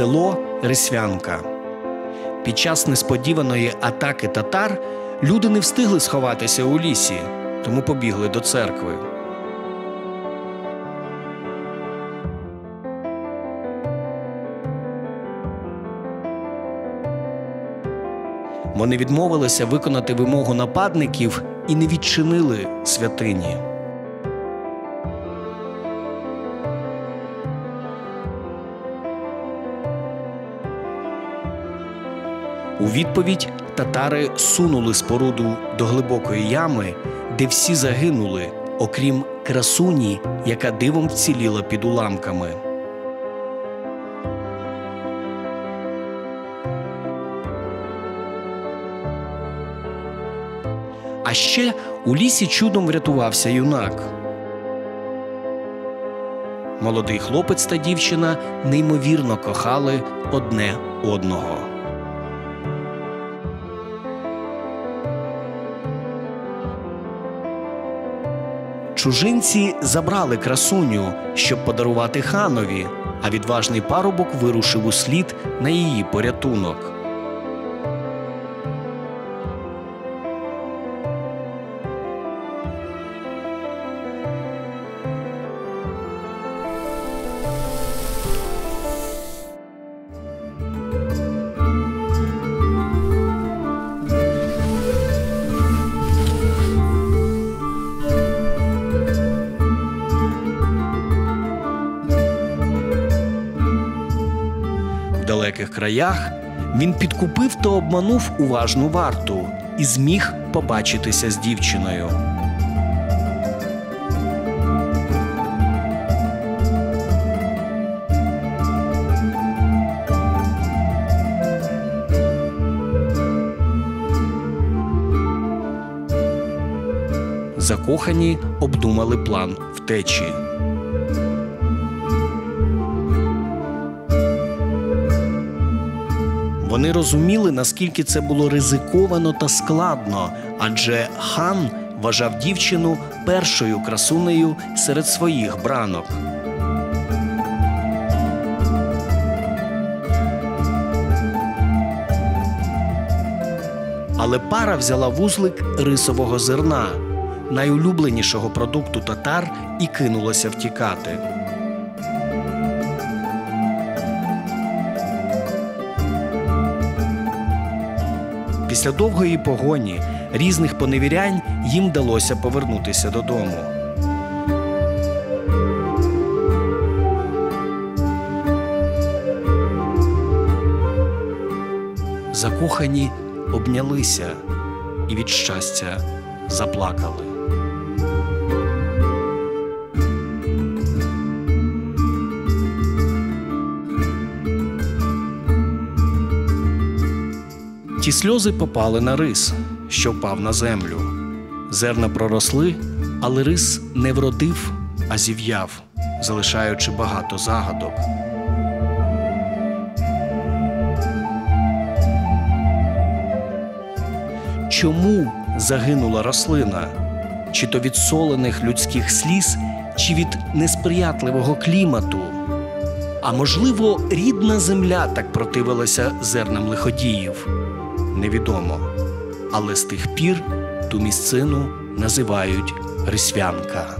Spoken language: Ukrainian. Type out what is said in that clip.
село Рисвянка. Під час несподіваної атаки татар люди не встигли сховатися у лісі, тому побігли до церкви. Вони відмовилися виконати вимогу нападників і не відчинили святині. У відповідь татари сунули споруду до глибокої ями, де всі загинули, окрім красуні, яка дивом вціліла під уламками. А ще у лісі чудом врятувався юнак. Молодий хлопець та дівчина неймовірно кохали одне одного. Чужинці забрали красуню, щоб подарувати ханові, а відважний парубок вирушив у слід на її порятунок. Далеких краях він підкупив та обманув уважну варту і зміг побачитися з дівчиною. Закохані обдумали план втечі. Вони розуміли, наскільки це було ризиковано та складно, адже хан вважав дівчину першою красунею серед своїх бранок. Але пара взяла вузлик рисового зерна, найулюбленішого продукту татар, і кинулася втікати. Після довгої погоні різних поневірянь їм вдалося повернутися додому. Закохані обнялися і від щастя заплакали. Ті сльози попали на рис, що впав на землю. Зерна проросли, але рис не вродив, а зів'яв, залишаючи багато загадок. Чому загинула рослина? Чи то від солених людських сліз, чи від несприятливого клімату? А можливо, рідна земля так противилася зернам лиходіїв? Невідомо. Але з тих пір ту місцину називають Рисвянка.